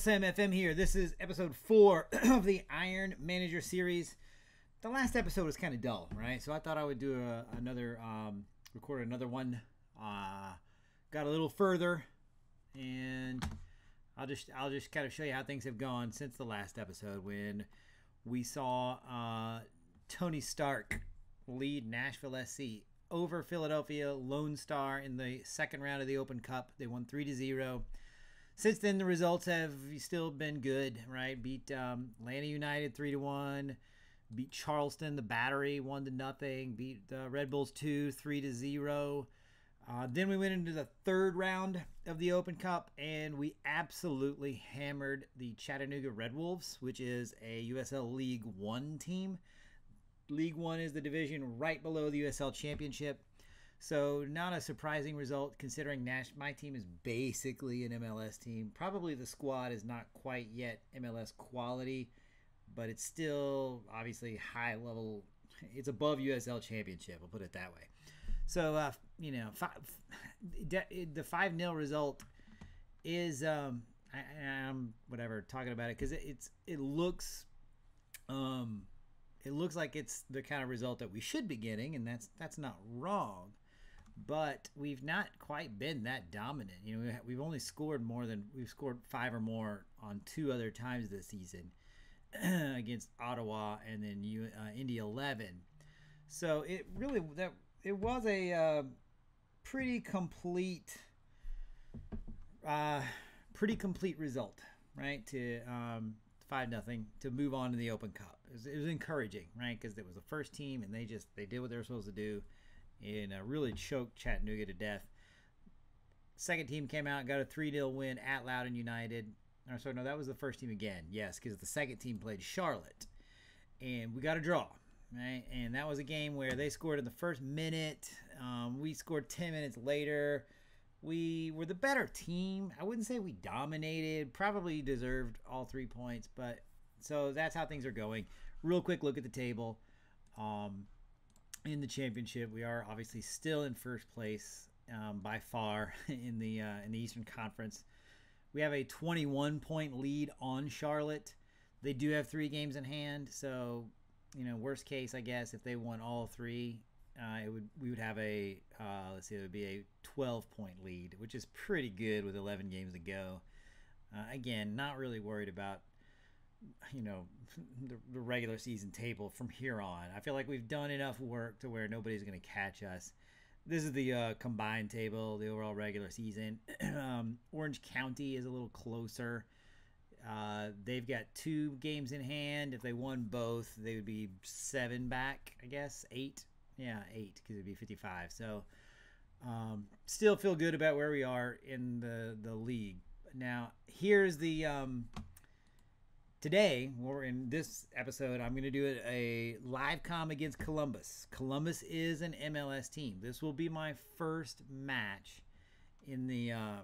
Sam FM here. This is episode four of the Iron Manager series. The last episode was kind of dull, right? So I thought I would do a, another, um, record another one. Uh, got a little further, and I'll just I'll just kind of show you how things have gone since the last episode when we saw uh, Tony Stark lead Nashville SC over Philadelphia Lone Star in the second round of the Open Cup. They won three to zero since then the results have still been good right? Beat um, atlanta united 3 to 1 beat charleston the battery 1 to nothing beat the red bulls 2 3 to 0 uh, then we went into the third round of the open cup and we absolutely hammered the chattanooga red wolves which is a usl league one team. League one is the division right below the usl championship so not a surprising result considering Nash. My team is basically an MLS team. Probably the squad is not quite yet MLS quality, but it's still obviously high level. It's above USL Championship. I'll put it that way. So uh, you know, five, the five 0 result is um, I, am whatever talking about it because it, it's it looks um it looks like it's the kind of result that we should be getting, and that's that's not wrong but we've not quite been that dominant. You know, we've only scored more than we've scored five or more on two other times this season against Ottawa and then U, uh, Indy 11. So it really that it was a uh, pretty complete, uh, pretty complete result, right? To um, five nothing to move on to the Open Cup. It was, it was encouraging, right? Because it was the first team and they just they did what they were supposed to do and uh, really choked Chattanooga to death. Second team came out got a 3 0 win at Loudoun United. Or sorry, no, that was the first team again. Yes, because the second team played Charlotte. And we got a draw. Right? And that was a game where they scored in the first minute. Um, we scored 10 minutes later. We were the better team. I wouldn't say we dominated, probably deserved all three points, but so that's how things are going. Real quick look at the table. Um, in the championship. We are obviously still in first place um, by far in the uh, in the Eastern Conference. We have a 21 point lead on Charlotte. They do have three games in hand, so you know, worst case, I guess, if they won all three, uh, it would we would have a uh, let's see, it would be a 12 point lead, which is pretty good with 11 games to go. Uh, again, not really worried about you know the, the, regular season table from here on. I feel like we've done enough work to where nobody's going to catch us. This is the uh, combined table, the overall regular season. um, Orange County is a little closer. Uh, they've got two games in hand. If they won both, they would be seven back, I guess. Eight. Yeah, eight, because it'd be 55. So um, still feel good about where we are in the, the league. Now, here's the. Um, Today, or in this episode, I'm going to do a live com against Columbus. Columbus is an MLS team. This will be my first match in the uh,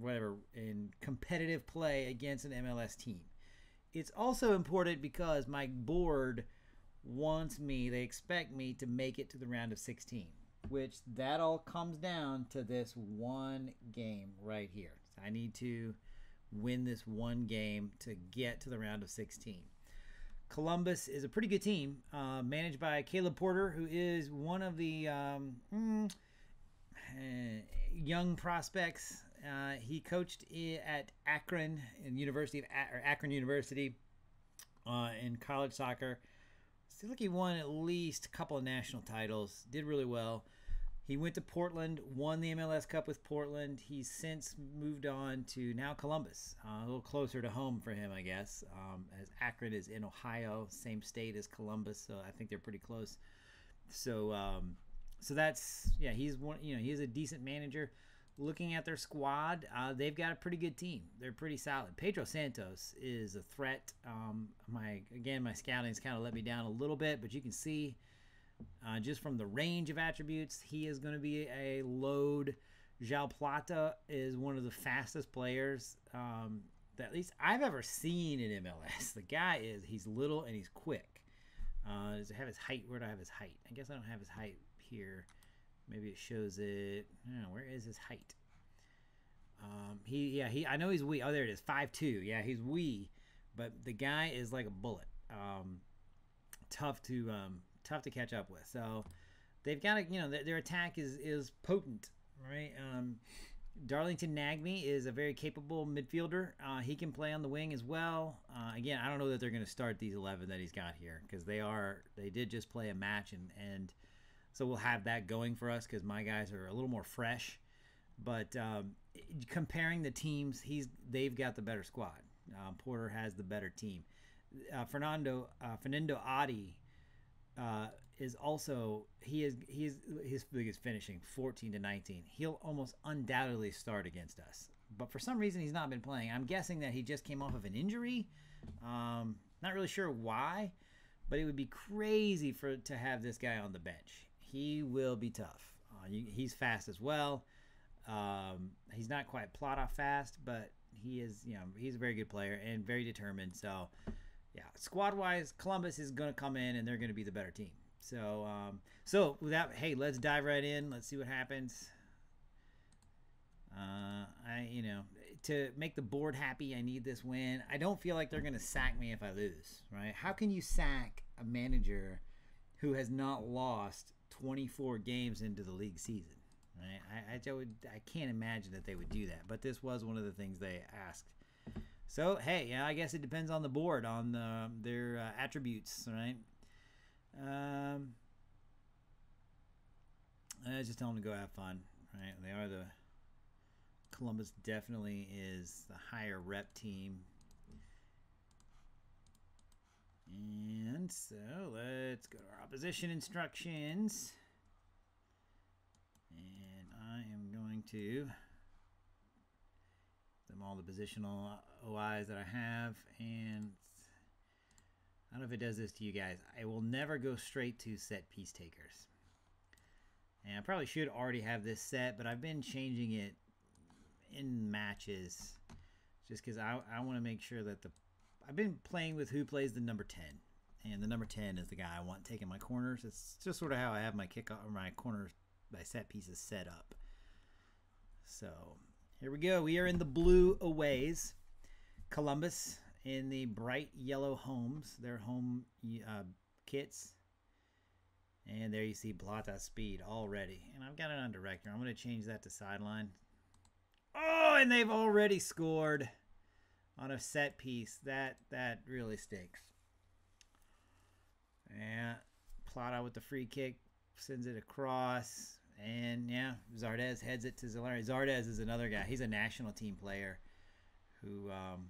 whatever in competitive play against an MLS team. It's also important because my board wants me, they expect me to make it to the round of 16, which that all comes down to this one game right here. So I need to win this one game to get to the round of 16. Columbus is a pretty good team, uh, managed by Caleb Porter, who is one of the um, mm, uh, young prospects. Uh, he coached at Akron in University of or Akron University uh, in college soccer. Seems like he won at least a couple of national titles. Did really well. He went to Portland, won the MLS Cup with Portland. He's since moved on to now Columbus, uh, a little closer to home for him, I guess. Um, as Akron is in Ohio, same state as Columbus, so I think they're pretty close. So, um, so that's yeah, he's one. You know, he's a decent manager. Looking at their squad, uh, they've got a pretty good team. They're pretty solid. Pedro Santos is a threat. Um, my again, my scouting's kind of let me down a little bit, but you can see uh, just from the range of attributes, he is going to be a load. João Plata is one of the fastest players um, that at least I've ever seen in MLS. The guy is he's little and he's quick. Uh, does it have his height? Where do I have his height? I guess I don't have his height here. Maybe it shows it. Know, where is his height? Um, he he yeah he I know he's wee. Oh, there it is, five two. Yeah, he's wee, but the guy is like a bullet. Um, tough to um, tough to catch up with. So they've got to you know their, their attack is is potent, right? Um, Darlington Nagbe is a very capable midfielder. Uh, he can play on the wing as well. Uh, again, I don't know that they're going to start these 11 that he's got here because they are they did just play a match and and so we'll have that going for us because my guys are a little more fresh. But um, comparing the teams, he's they've got the better squad. Um, Porter has the better team. Uh, Fernando uh, Fernando Adi uh, is also he is he is his biggest finishing 14 to 19. He'll almost undoubtedly start against us, but for some reason he's not been playing. I'm guessing that he just came off of an injury. Um, not really sure why, but it would be crazy for to have this guy on the bench. He will be tough. Uh, he's fast as well. Um, he's not quite Plata fast, but he is you know he's a very good player and very determined. So yeah, squad wise, Columbus is going to come in and they're going to be the better team. So, um, so without, hey, let's dive right in. Let's see what happens. Uh, I, you know, to make the board happy, I need this win. I don't feel like they're going to sack me if I lose, right? How can you sack a manager who has not lost 24 games into the league season? Right? I, I, would, I can't imagine that they would do that, but this was one of the things they asked. So, hey, yeah, I guess it depends on the board, on the, their uh, attributes, right? Um, I just tell them to go have fun, right? They are the Columbus definitely is the higher rep team. And so let's go to our opposition instructions. And I am going to them all the positional OIs that I have and I don't know if it does this to you guys. I will never go straight to set piece takers. And I probably should already have this set, but I've been changing it in matches just because I, I want to make sure that the I've been playing with who plays the number 10 and the number 10 is the guy I want taking my corners it's just sort of how I have my kick my corners my set pieces set up so here we go we are in the blue aways Columbus in the bright yellow homes, their home uh, kits. And there you see Plata speed already. And I've got it on director. I'm going to change that to sideline. Oh, and they've already scored on a set piece. That that really stinks. Yeah, Plata with the free kick sends it across. And yeah, Zardes heads it to Zalari. Zardes is another guy. He's a national team player who um,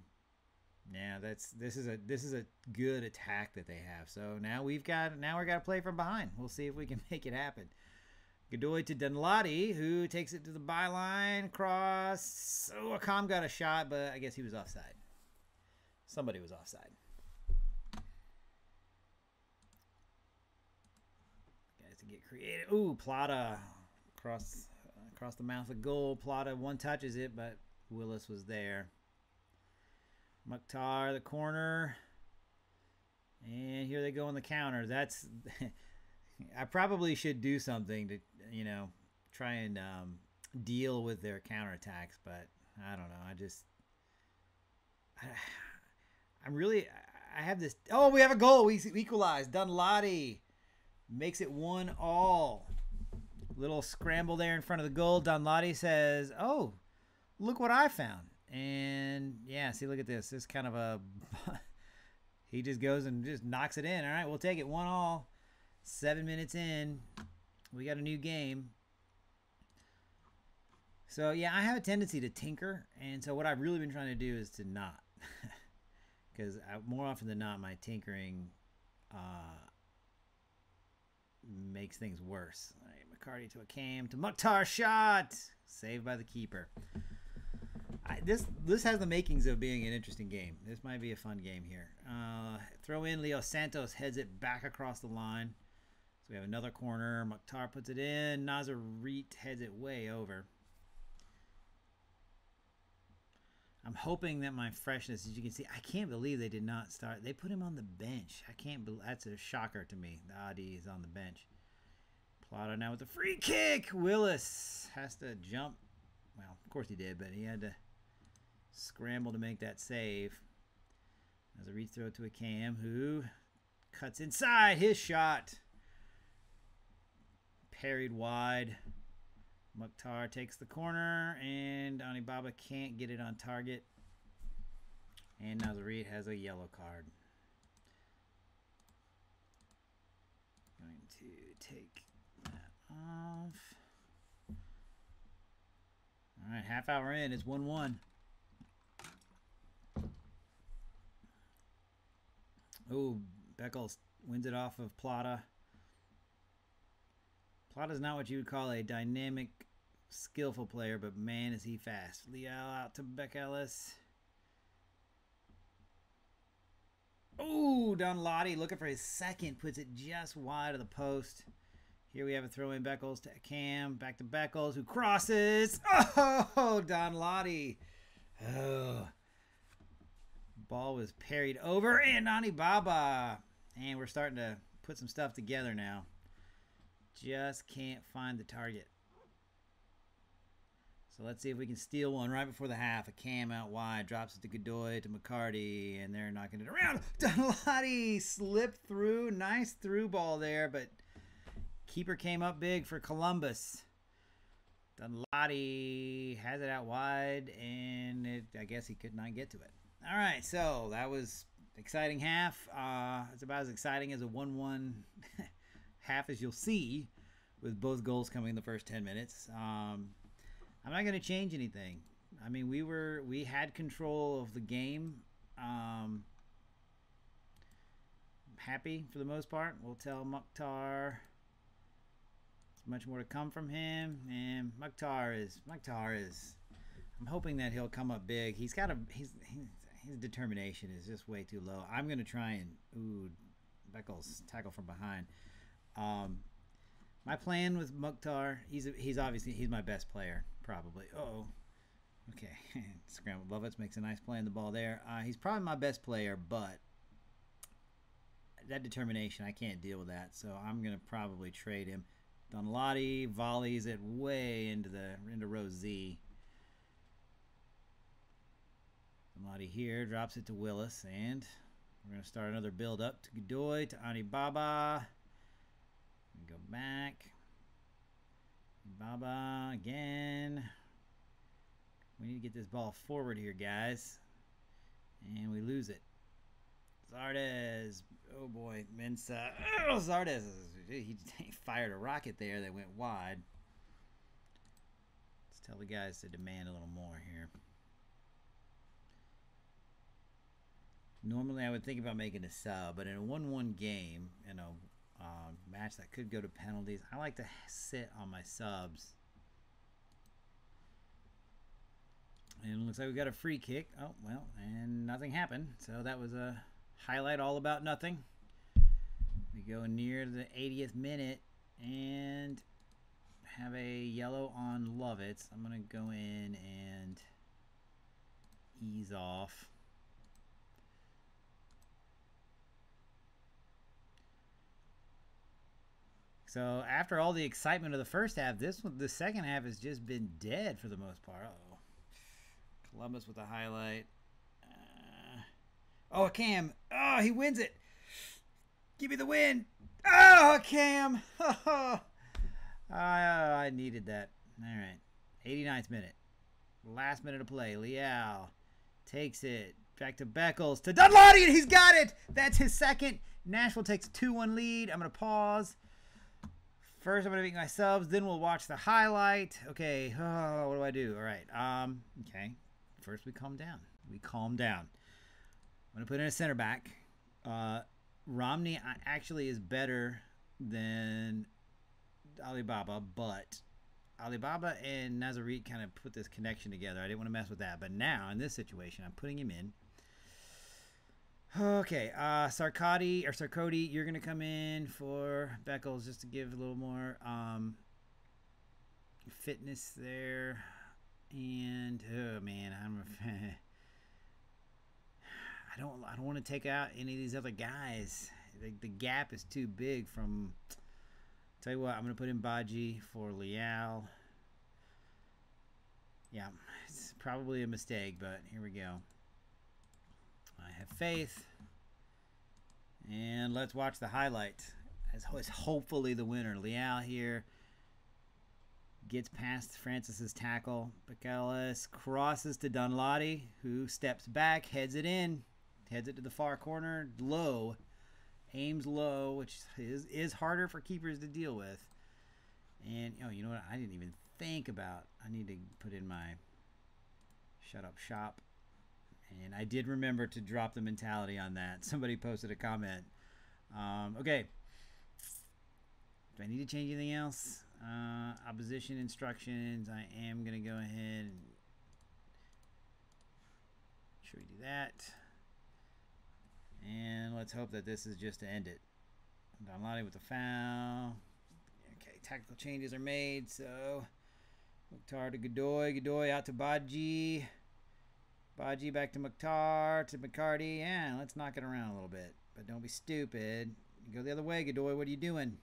yeah, that's this is a this is a good attack that they have. So now we've got now we've got to play from behind. We'll see if we can make it happen. Godoy to Danladi, who takes it to the byline cross. Oh, Accam got a shot, but I guess he was offside. Somebody was offside. Guys to get creative. Ooh, Plata across across the mouth of goal. Plata one touches it, but Willis was there. Mukhtar, the corner. And here they go on the counter. That's. I probably should do something to, you know, try and um, deal with their counterattacks, but I don't know. I just. I, I'm really. I have this. Oh, we have a goal. We equalized. Danladi makes it one all. Little scramble there in front of the goal. Danladi says, "Oh, look what I found." And yeah, see, look at this. This kind of a. he just goes and just knocks it in. All right, we'll take it one all. Seven minutes in, we got a new game. So yeah, I have a tendency to tinker, and so what I've really been trying to do is to not, because more often than not, my tinkering uh, makes things worse. McCarty to Accam to Mukhtar shot, saved by the keeper. I, this this has the makings of being an interesting game. This might be a fun game here. Uh, throw in Leo Santos heads it back across the line. So we have another corner. Mukhtar puts it in. Nazarit heads it way over. I'm hoping that my freshness, as you can see, I can't believe they did not start. They put him on the bench. I can't believe that's a shocker to me. The Adi is on the bench. Now with the free kick. Willis has to jump. Well, of course he did, but he had to scramble to make that save. As a reach throw to Accam who cuts inside his shot. Parried wide. Mukhtar takes the corner, and Anibaba can't get it on target. And Nazarit has a yellow card. Going to take All right, half hour in, it's 1 1. Oh, Beckles wins it off of Plata. Plata's not what you would call a dynamic, skillful player, but man, is he fast. Leal out to Beckles. Oh, Danladi looking for his second, puts it just wide of the post. Here we have a throw in Beckles to Cam, back to Beckles, who crosses. Oh, Danladi. Oh. Ball was parried over, and Anibaba. And we're starting to put some stuff together now. Just can't find the target. So let's see if we can steal one right before the half. Accam out wide, drops it to Godoy, to McCarty, and they're knocking it around. Danladi slipped through. Nice through ball there, but keeper came up big for Columbus. Danladi has it out wide, and it, I guess he could not get to it. All right, so that was exciting half. Uh, it's about as exciting as a 1-1 half as you'll see with both goals coming in the first 10 minutes. Um, I'm not going to change anything. I mean, we were we had control of the game. Um, happy for the most part. We'll tell Mukhtar much more to come from him. And Mukhtar is Mukhtar is. I'm hoping that he'll come up big. He's got a he's, he's his determination is just way too low. I'm gonna try and ooh, Beckles tackle from behind. Um, my plan with Mukhtar, he's he's obviously he's my best player probably. oh, okay. Scrambled Lovitz makes a nice play on the ball there. Uh, he's probably my best player, but that determination I can't deal with that, so I'm gonna probably trade him. Danladi volleys it way into the into row Z. Danladi here drops it to Willis, and we're gonna start another build up to Godoy to Anibaba. Go back. Baba again. We need to get this ball forward here, guys. And we lose it. Zardes. Oh boy, Mensah. Oh, Zardes. He, he fired a rocket there that went wide. Let's tell the guys to demand a little more here. Normally, I would think about making a sub, but in a 1-1 game, you know, uh, match that could go to penalties. I like to sit on my subs. And it looks like we got a free kick. Oh, well, and nothing happened. So that was a highlight all about nothing. We go near the 80th minute and have a yellow on Lovitz. I'm going to go in and ease off. So after all the excitement of the first half, this one, the second half has just been dead for the most part. Uh oh Columbus with a highlight. Oh, Cam. Oh, he wins it. Give me the win. Oh, Cam. Oh, I needed that. All right. 89th minute. Last minute of play. Leal takes it. Back to Beckles. To Danladi, and he's got it. That's his second. Nashville takes a 2-1 lead. I'm going to pause. First, I'm going to make my subs. Then we'll watch the highlight. Okay. Oh, what do I do? All right. Um. Okay. First, we calm down. We calm down. I'm going to put in a center back. Uh, Romney actually is better than Anibaba, but Anibaba and Nazarit kind of put this connection together. I didn't want to mess with that. But now, in this situation, I'm putting him in. Okay, uh, Sarkadi or Sarkodi, you're gonna come in for Beckles just to give a little more um, fitness there. And oh man, I'm I don't I don't want to take out any of these other guys. The, the gap is too big from. Tell you what, I'm gonna put in Baji for Leal. Yeah, it's probably a mistake, but here we go. I have faith. And let's watch the highlight. As hopefully the winner. Leal here gets past Francis's tackle. Beckles crosses to Danladi, who steps back, heads it in, heads it to the far corner, low, aims low, which is is harder for keepers to deal with. And oh, you know what? I didn't even think about. I need to put in my shut up shop. And I did remember to drop the mentality on that. Somebody posted a comment. Um, okay. Do I need to change anything else? Uh, opposition instructions. I am going to go ahead and should we do that? And let's hope that this is just to end it. Danladi with the foul. Okay, tactical changes are made. So Mukhtar to Godoy. Godoy out to Baji. Baji back to Mukhtar to McCarty. And let's knock it around a little bit. But don't be stupid. Go the other way, Godoy. What are you doing?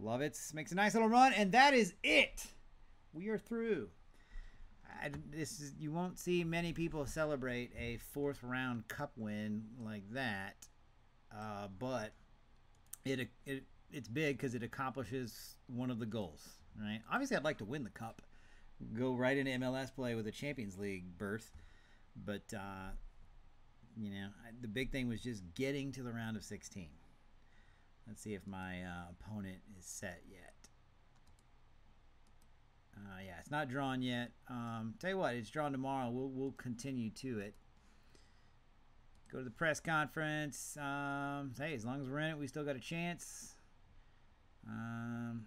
Lovitz makes a nice little run, and that is it. We are through. I, this is you won't see many people celebrate a fourth round cup win like that, uh, but it it it's big because it accomplishes one of the goals. Right? Obviously, I'd like to win the cup, go right into MLS play with a Champions League berth, but uh, you know the big thing was just getting to the round of 16. Let's see if my uh, opponent is set yet. Uh, yeah, it's not drawn yet. Um, tell you what, it's drawn tomorrow. We'll, we'll continue to it. Go to the press conference. Um, hey, as long as we're in it, we still got a chance. Um,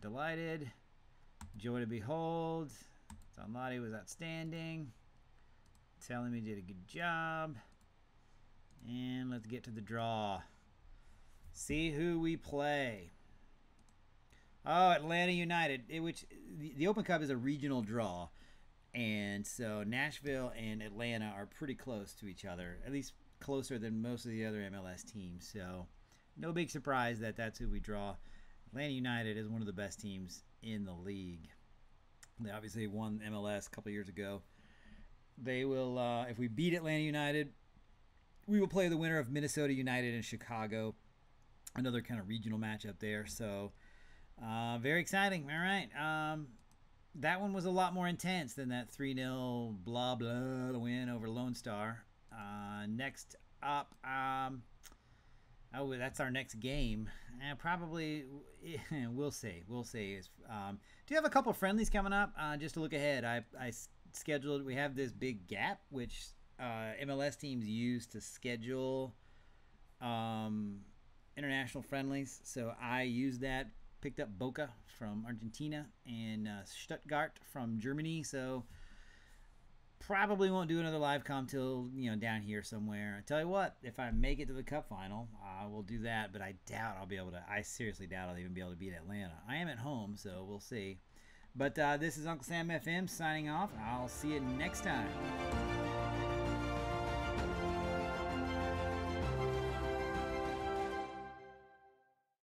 delighted. Joy to behold. Danladi was outstanding. Telling me did a good job. And let's get to the draw. See who we play. Oh, Atlanta United, which the, the Open Cup is a regional draw. And so Nashville and Atlanta are pretty close to each other, at least closer than most of the other MLS teams. So no big surprise that that's who we draw. Atlanta United is one of the best teams in the league. They obviously won MLS a couple years ago. They will, uh, if we beat Atlanta United, we will play the winner of Minnesota United and Chicago another kind of regional matchup there. So uh, very exciting. All right. Um, that one was a lot more intense than that 3 0 blah blah win over Lone Star. Uh, next up, um, oh, that's our next game. And uh, probably, we'll see. We'll see. Um, do you have a couple friendlies coming up? Uh, just to look ahead, I, I scheduled, we have this big gap, which uh, MLS teams use to schedule. Um, international friendlies. So I used that. Picked up Boca from Argentina and uh, Stuttgart from Germany. So probably won't do another live com till you know down here somewhere. I tell you what, if I make it to the Cup final, I will do that. But I doubt I'll be able to. I seriously doubt I'll even be able to beat Atlanta. I am at home, so we'll see. But uh, this is Uncle Sam FM signing off. I'll see you next time.